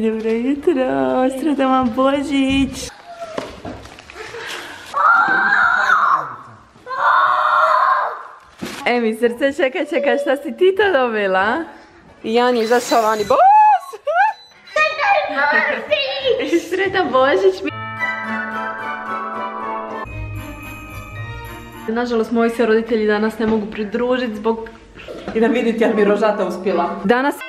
Dobro jutro, sretan vam Božić. Emi, srce, čekaj, čekaj, šta si ti to dobila? Jan je izašao vani, bos! Sretan Božić! Nažalost, moji se roditelji danas ne mogu pridružiti zbog... I da vidite jel mi rožata uspjela. Danas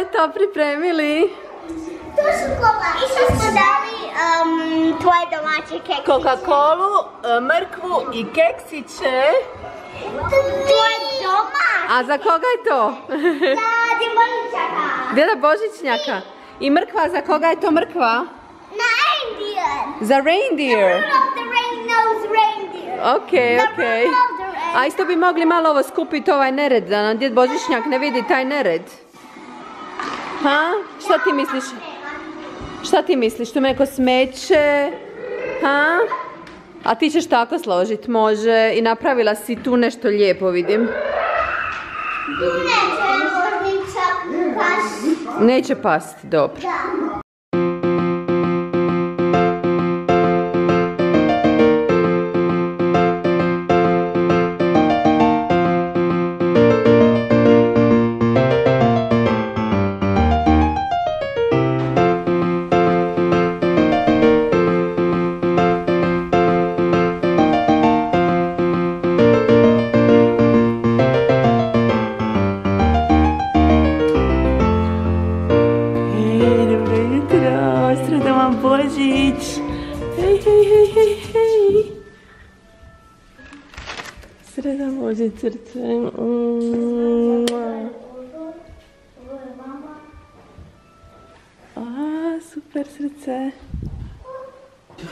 To pripremili? To su kola. I sad smo dali um, tvoje domaće keke. Coca-Colu, e, mrkvu i keksiće. Tvoje doma. A za koga je to? Da, djevojčaka. Djeda Božićnjaka. I mrkva, za koga je to mrkva? Na Indian. Za reindeer. The reindeer. Ok, ok. A isto bi mogli malo ovo skupiti ovaj nered, da nam djed Božićnjak ne vidi taj nered. Ha? Šta ti misliš? Šta ti misliš? Tu neko smeće? Ha? A ti ćeš tako složit, može. I napravila si tu nešto lijepo, vidim. Neće možda pas. Neće past, dobro. Da. Sretan Božić, srce. Mua. A, super srce.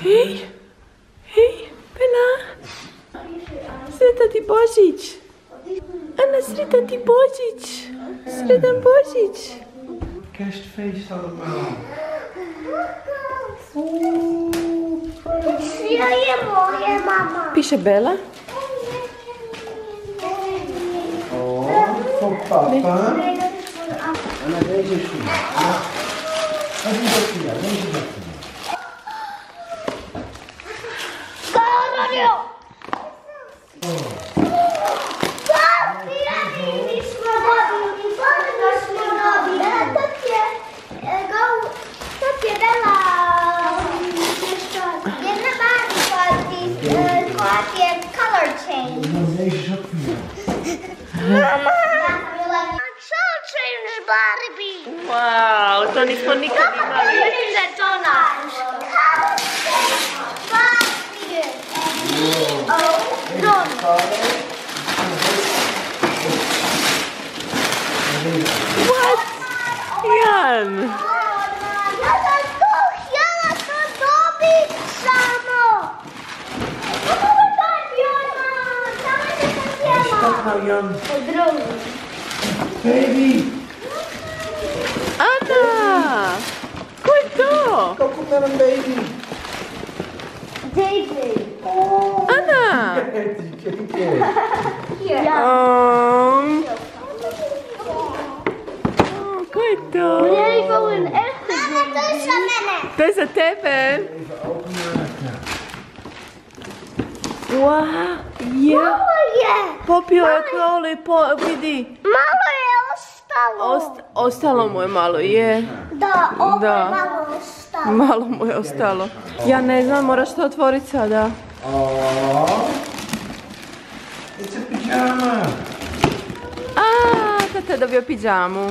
Hej, hej, Bela. Sretan ti Božić. Ana, sretan ti Božić. Sretan Božić. Kerstfeest allemaal. Ja je moje, mama. Piše Bela. o papá. Tá? Ana, vem aqui. Vem aqui. Vem aqui. Drugi. Baby! Ana! Ko je to? Kom op naar een baby. David. Ana! Die kijk Ja. Um, ko je to? Mama, to is van mene. To je za tebe. Wow, ja. Malo je. Popio je koli, po, vidi. Malo je ostalo. Ost, ostalo mu je malo, je. Da, ovo Da. je malo ostalo. Malo mu je ostalo. Ja ne znam, moraš to otvoriti sada. It's a pyjama. A, tata je dobio pidžamu.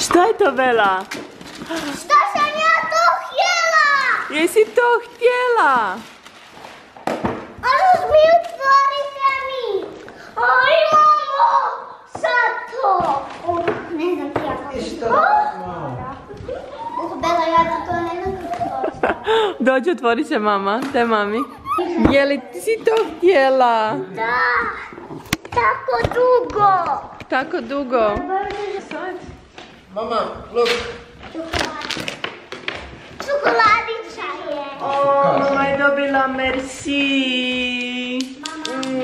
Šta je to, Bela? Što sam ja to htjela? Jesi to htjela? Možeš mi otvorite mi. Aj, mamo, sad to. O, Ne znam ti ja kako. Ništa. Uh, Bela, ja ti to ne znam kako otvoriti. Dođi, otvorit će mama. Daj mami. Je li si to htjela? Da, tako dugo. Tako dugo. Mama, look. Čokoladića je. O, mama je dobila merci. Mm,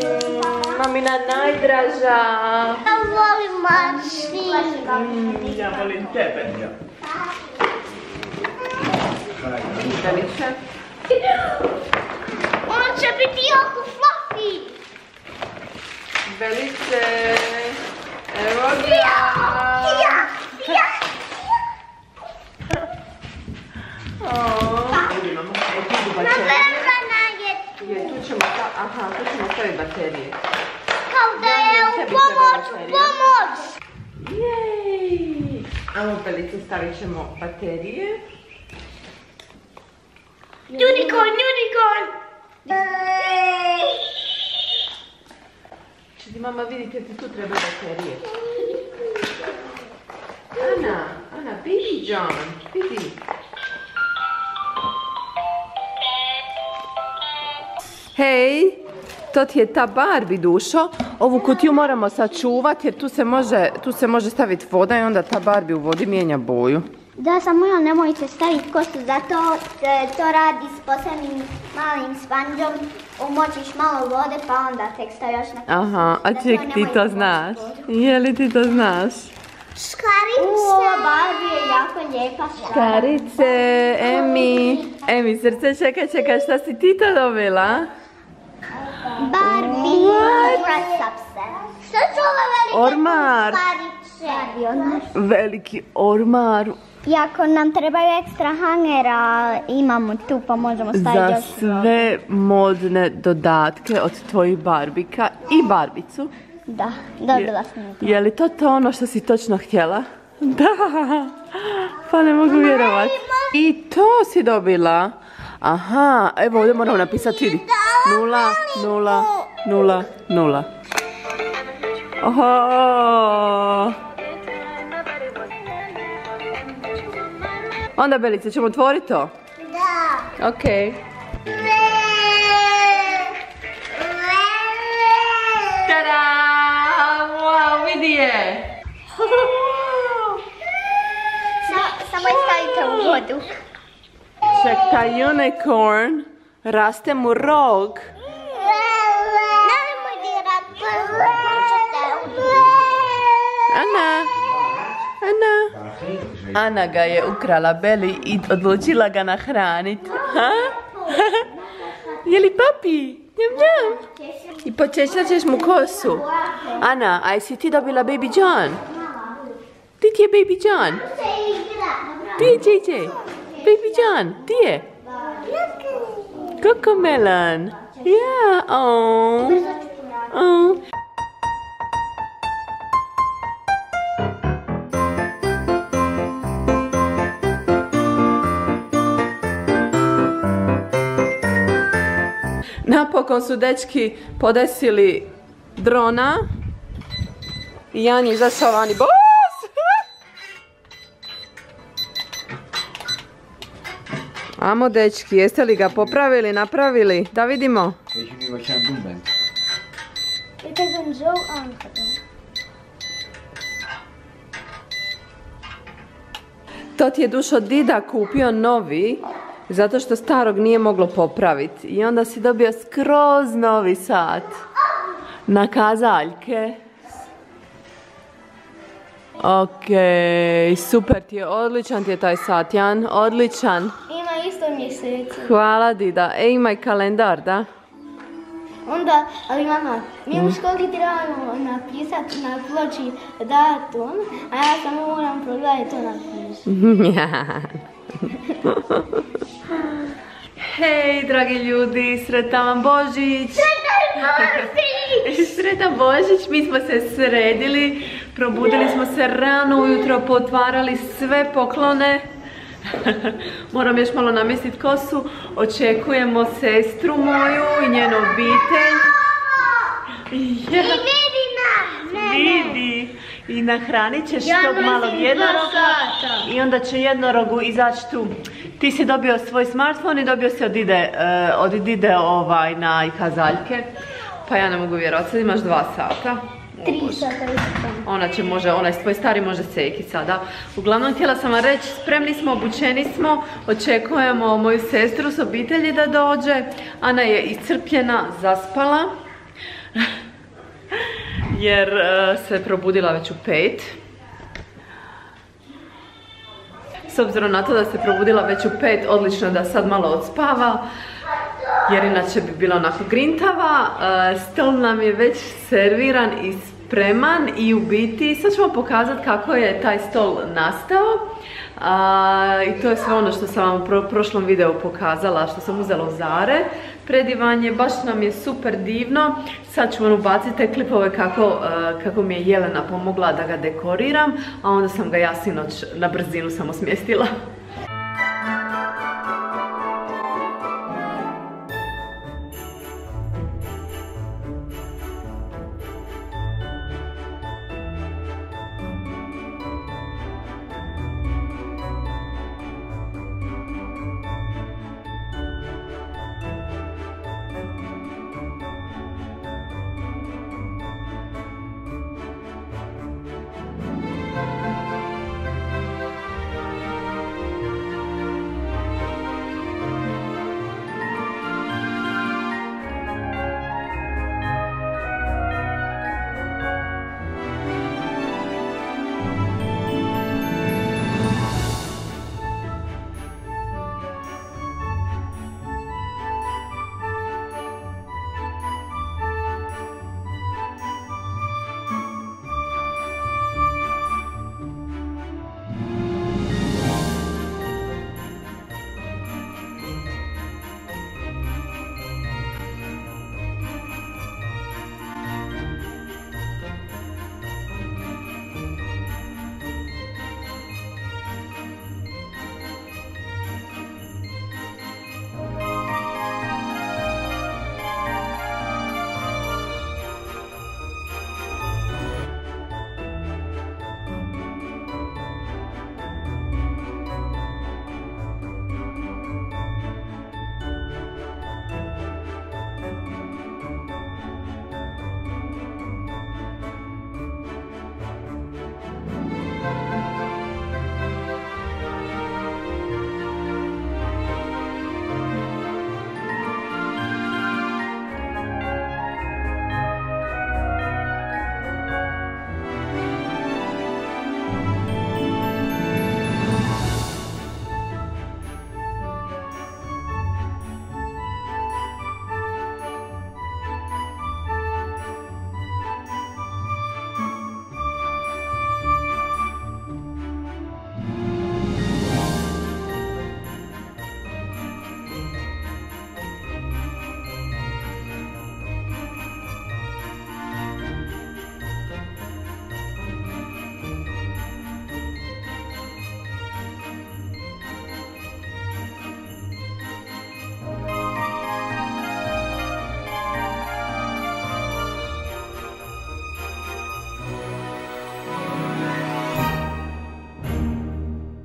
mamina najdraža. Ja volim mašinu. Ja volim tebe. Veliče. On će biti jako fluffy. Velice. Evo ga. Ja, ja. O, Navrana je tu. Je, tu ćemo, sta- aha, tu ćemo staviti baterije. Kao da je u Tebi pomoć, treba u baterija. pomoć. Jej! Ajmo Belice, stavit ćemo baterije. Unicorn, unicorn. Če ti mama vidite ti tu treba baterije. Ana, Ana, baby John, vidi. Hej, to ti je ta Barbie dušo. Ovu kutiju moramo sačuvati jer tu se može, tu se može staviti voda i onda ta Barbie u vodi mijenja boju. Da, samo joj nemojte staviti kosu, zato e, to radi s posebnim malim spanđom. Umočiš malo vode pa onda tek stavljaš na Aha, a ček ti to znaš? Je li ti to znaš? Škarice! Ova Barbie je jako lijepa škarica. Karice, Emi. Emi, srce, čekaj, čekaj, šta si ti to dobila? Barbie, up set. Što su ove velike. Škarice? Barbie, ormar. Veliki ormar I ako nam trebaju ekstra hangera, imamo tu pa možemo staviti za još sve modne dodatke od tvojih barbika i barbicu. Da, dobila sam to. Je li to to ono što si točno htjela? Da, pa ne mogu vjerovati. I to si dobila. Aha, evo ovdje moramo napisati, vidi. Nula, nula, nula, nula. Oho. Onda Belice, ćemo otvoriti to? Da. Okej. Tada! Wow, vidi je! Sa- Samo je stavite u vodu. Ček, taj unicorn raste mu rog. Ana. Ga je ukrala Beli i odlučila ga nahranit. Ha? Je li papi? Njam, njam. I počešljat ćeš mu kosu. Ana, a jesi ti dobila baby John? Di ti je baby John? Di je JJ? Baby John, di je? Kokomelon. Ja, oh. Oh. Napokon su dečki podesili drona. I Jan je izašao vani. Bos! Amo dečki, jeste li ga popravili, napravili? Da vidimo. Ik heb hem zo aangedaan. To ti je dušo dida kupio novi, zato što starog nije moglo popraviti. I onda si dobio skroz novi sat. Na kazaljke. Ok, super ti je, odličan ti je taj sat, Jan, odličan. Ima isto mjeseci. Hvala Dida. E, ima i kalendar, da? Onda, ali mama, mi u školi trebamo napisati na ploči datum, a ja samo moram progledati to napišem. Hej, dragi ljudi, sretan vam Božić! Sretan Božić, mi smo se sredili, probudili smo se rano ujutro, potvarali sve poklone. Moram još malo namjestiti kosu. Očekujemo sestru moju i njenu obitelj. Ja, Vidi nas! Vidi. I nahranit ćeš tog malog jednoroga. I onda će jednorogu izaći tu. Ti si dobio svoj smartphone i dobio si od Ide, e, od Dide ovaj na kazaljke. Pa ja ne mogu vjerovati, sad imaš dva sata. Tri. Ona će može, onaj tvoj stari može seki sada. Uglavnom htjela sam vam reći, spremni smo, obučeni smo, očekujemo moju sestru s obitelji da dođe. Ana je iscrpljena, zaspala. Jer e, se probudila već u pet. S obzirom na to da se probudila već u pet, odlično da sad malo odspava. Jer inače bi bila onako grintava. E, Stol nam je već serviran i spreman i u biti sad ćemo pokazati kako je taj stol nastao. I to je sve ono što sam vam u pro- prošlom videu pokazala, što sam uzela u Zare. Predivanje, baš nam je super divno. Sad ću vam ubaciti te klipove kako, e, kako mi je Jelena pomogla da ga dekoriram, a onda sam ga ja sinoć na brzinu samo smjestila.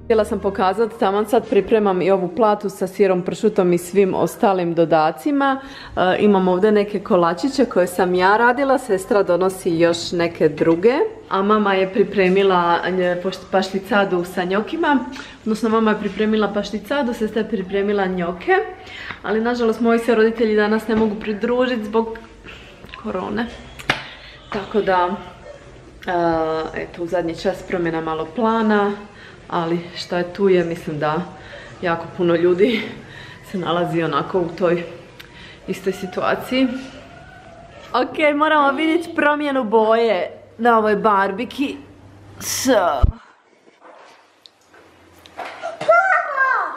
Htjela sam pokazati, taman sad pripremam i ovu platu sa sirom pršutom i svim ostalim dodacima. E, imam ovdje neke kolačiće koje sam ja radila, sestra donosi još neke druge. A mama je pripremila pošt- pašticadu sa njokima, odnosno mama je pripremila pašticadu, sestra je pripremila njoke. Ali nažalost moji se roditelji danas ne mogu pridružiti zbog korone. Tako da, a, eto, u zadnji čas promjena malo plana, ali šta je tu je, mislim da jako puno ljudi se nalazi onako u toj istoj situaciji. Ok, moramo vidjeti promjenu boje na ovoj barbiki. So.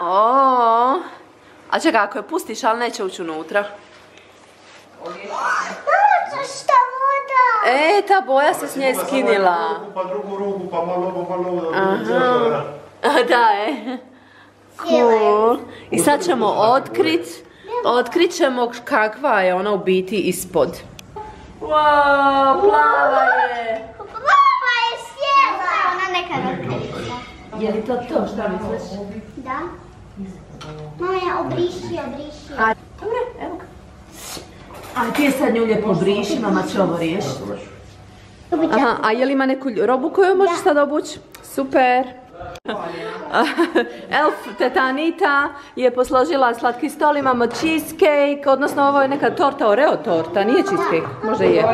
O, a čekaj, ako je pustiš, ali neće ući unutra. To šta voda? E, ta boja se s nje skinila. Pa drugu ruku, pa malo ovo, malo ovo. Da je. Cool. I sad ćemo otkrit, otkrit ćemo kakva je ona u biti ispod. Wow, plava je. Plava je sjela. Ona neka rotkrica. Je li to to, šta misliš? Da. Maja, obriši, obriši. A, dobro, evo A ti je sad nju lijepo briši, mama će ovo riješiti. Aha, a je li ima neku robu koju možeš sad obući? Super. Elf teta Anita je posložila slatki stol, imamo cheesecake, odnosno ovo je neka torta, Oreo torta, nije cheesecake, možda je.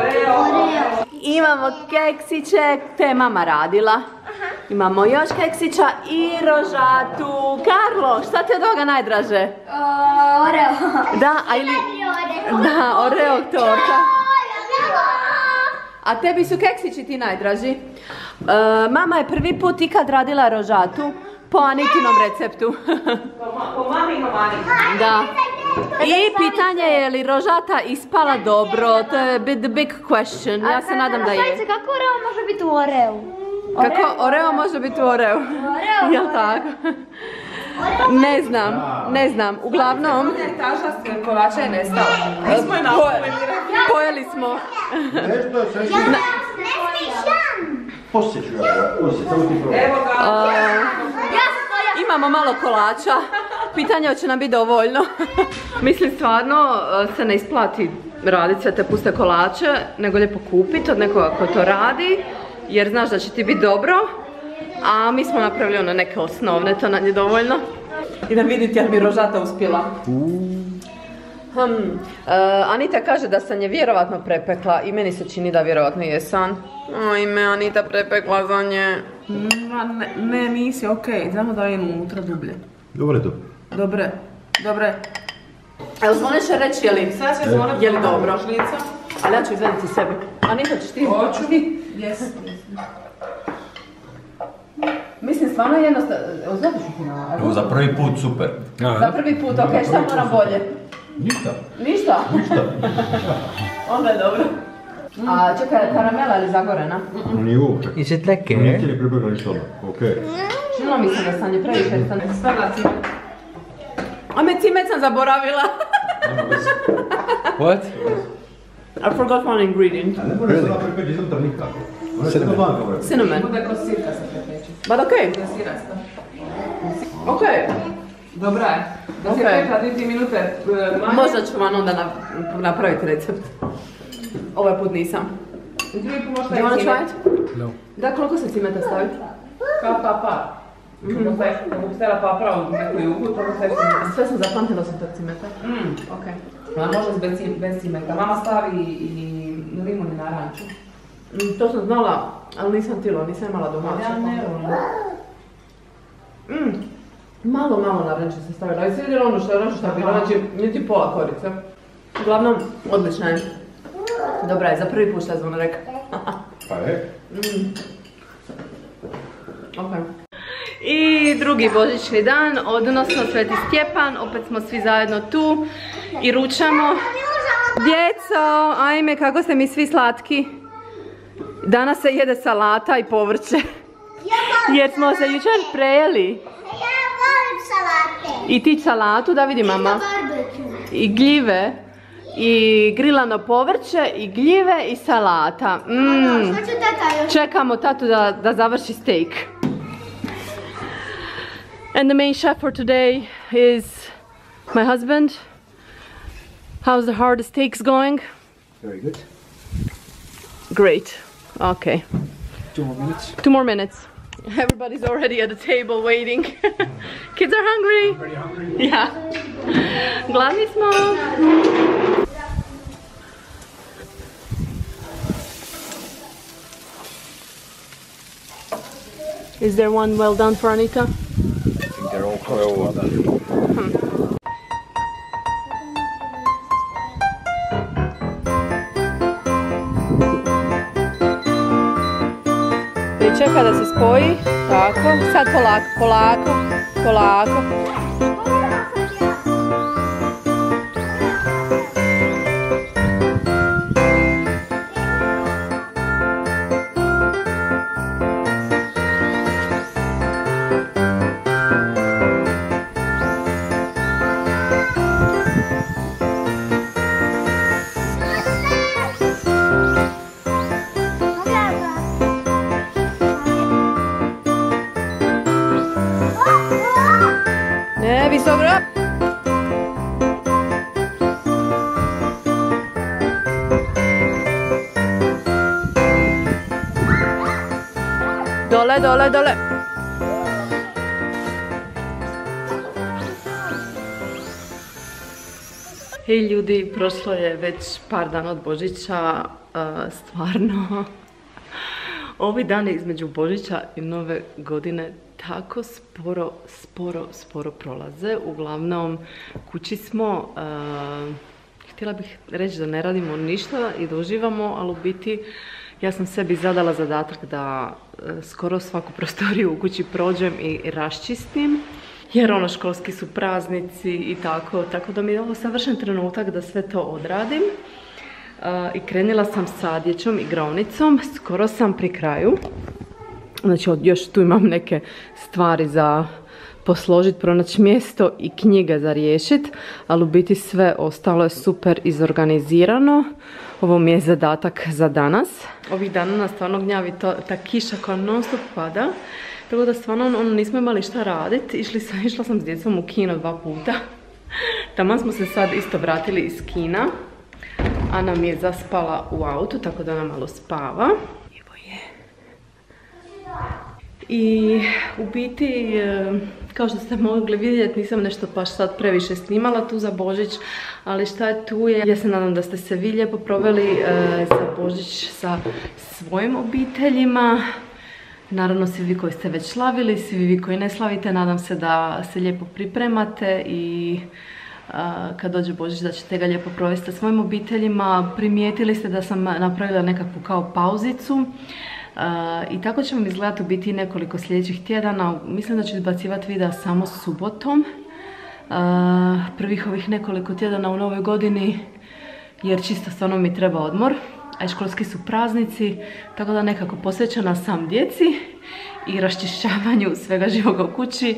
Imamo keksiće, te je mama radila. Imamo još keksića i rožatu. Karlo, šta ti je od ovoga najdraže? Oreo. Da, a ili... Da, Oreo torta. A tebi su keksići ti najdraži. E, mama je prvi put ikad radila rožatu po Anitinom receptu. Po mami ima mani. da. I pitanje je li rožata ispala dobro, to je big question. Ja se nadam da je. kako Oreo može biti u Oreu? Kako Oreo može biti u Oreo? Oreo. Jel tako? Ne znam, ne znam. Uglavnom, Etaža s kolača je nestala. Nismo je pojeli smo. Nešto, sve što... Ne smišljam. Poslije ću ja, poslije, samo ti probaj. Evo ga. Imamo malo kolača. Pitanje hoće nam biti dovoljno. Mislim stvarno e, se ne isplati raditi sve te puste kolače, nego lijepo kupiti od nekoga ko to radi, jer znaš da će ti biti dobro. A mi smo napravili ono neke osnovne, to nam je dovoljno. Idem vidjeti jel mi rožata uspjela. Hmm, e, Anita kaže da sam je vjerovatno prepekla i meni se čini da vjerovatno jesam. Oj, me Anita prepekla za nje. Ma ne, ne, nisi, okej. Znamo da je unutra dublje. Dobro je to. Dobre, dobre. Evo, zvoniš reći je li, zvone je li dobro? Ali ja ću izvediti sebi. Anita, ćeš ti? Hoću. Jes. Mislim, stvarno je jednostavno... Uzvatiš ti na... Evo, za prvi put super. Za prvi put, ok, šta moram bolje? Ništa, Ništa? ništa. Onda je dobro. A čekaj, karamela ili zagorena? Nije uopće. Is it lekker, Niti hè? ne pribjegla ništa ono. Okej. Činilo mi se da sam je previše sam... Stavila cimet. A me cimet sam zaboravila. What? I forgot one ingredient. Vanka vrati. Cinnamon. Prepeći. But Sirasta. okej. Dobra je. Da si Okej. pekla dvije minute e, manje. Možda ću vam onda na- napraviti recept. Ovaj put nisam. Drugi put možda Do you wanna try it? No. Da, koliko se cimeta stavi? Kako stela papra u neku jugu. Sve sam zapamtila sam tog cimeta. Mm. Okej. Ma može bez, bez cimeta. Mama stavi i limun i naranču. Mm, To sam znala, ali nisam tilo, nisam imala domaće. Ja ne volim. Mm, malo, malo naranče se stavila. Jesi vidjela ono što je ono što je bilo, znači niti pola korice. Uglavnom, odlična je. Dobra je, za prvi put šta sam rekla. Pa je. Ok. I drugi božićni dan, odnosno Sveti Stjepan, opet smo svi zajedno tu i ručamo. Djeco, ajme kako ste mi svi slatki. Danas se jede salata i povrće. Jer smo se jučer prejeli. Ja volim salate. I ti salatu, da vidi mama. I gljive. I grilano povrće, i gljive i salata. Mm. Tata još? Čekamo tatu da, da završi steak. And the main chef for today is my husband. How's the hard steaks going? Very good. Great. Okay. Two more minutes. Two more minutes. Everybody's already at the table waiting. Kids are hungry. Pretty hungry. Yeah. Gladni smo. Is there one well done for Anita? I think they're all well done. I čeka da se spoji. Tako. Sad polako, polako, polako. Dole, dole, dole. Hej ljudi, prošlo je već par dana od Božića, stvarno. Ovi dani između Božića i Nove godine tako sporo, sporo, sporo prolaze. Uglavnom, kući smo, htjela bih reći da ne radimo ništa i da uživamo, ali u biti ja sam sebi zadala zadatak da e, skoro svaku prostoriju u kući prođem i raščistim jer ono školski su praznici i tako, tako da mi je ovo savršen trenutak da sve to odradim. E, I krenila sam sa dječjom igrovnicom, skoro sam pri kraju. Znači još tu imam neke stvari za posložiti, pronaći mjesto i knjige za riješiti, ali u biti sve ostalo je super izorganizirano. Ovo mi je zadatak za danas. Ovih dana nas stvarno gnjavi ta kiša koja non stop pada. Tako da stvarno ono, nismo imali šta raditi. Išla sam s djecom u kino dva puta. Taman smo se sad isto vratili iz kina. Ana mi je zaspala u autu, tako da ona malo spava. I u biti, e, kao što ste mogli vidjeti, nisam nešto baš sad previše snimala tu za Božić, ali šta je tu je, ja se nadam da ste se vi lijepo proveli e, za Božić sa svojim obiteljima. Naravno, svi vi koji ste već slavili, svi vi koji ne slavite, nadam se da se lijepo pripremate i a, kad dođe Božić da ćete ga lijepo provesti sa svojim obiteljima. Primijetili ste da sam napravila nekakvu kao pauzicu. I tako će vam izgledati u biti nekoliko sljedećih tjedana. Mislim da ću izbacivati videa samo subotom. Prvih ovih nekoliko tjedana u novoj godini jer čisto stvarno mi treba odmor, a školski su praznici, tako da nekako posvećena sam djeci i raščišćavanju svega živoga u kući,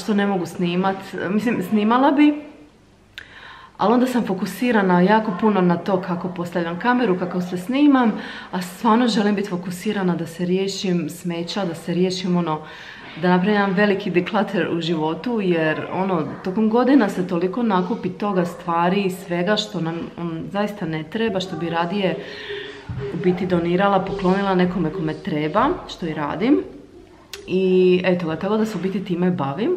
što ne mogu snimat. Mislim, snimala bi, ali onda sam fokusirana jako puno na to kako postavljam kameru, kako se snimam, a stvarno želim biti fokusirana da se riješim smeća, da se riješim ono, da napravim veliki deklater u životu, jer ono, tokom godina se toliko nakupi toga stvari i svega što nam zaista ne treba, što bi radije u biti donirala, poklonila nekome kome treba, što i radim. I eto ga, tako da se u biti time bavim.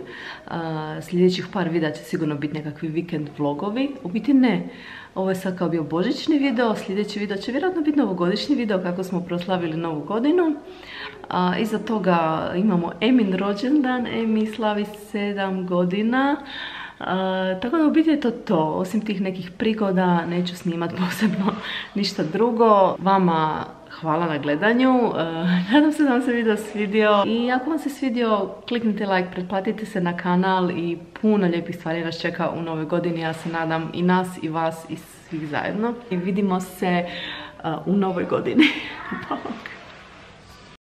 Sljedećih par videa će sigurno biti nekakvi vikend vlogovi. U biti ne. Ovo je sad kao bio božićni video, sljedeći video će vjerojatno biti novogodišnji video kako smo proslavili novu godinu. Iza toga imamo Emin rođendan, Emi slavi 7 godina. Tako da u biti je to to. Osim tih nekih prigoda neću snimat posebno ništa drugo. Vama hvala na gledanju. E, nadam se da vam se video svidio. I ako vam se svidio, kliknite like, pretplatite se na kanal i puno lijepih stvari nas čeka u novoj godini. Ja se nadam i nas i vas i svih zajedno. I vidimo se e, u novoj godini. Bok.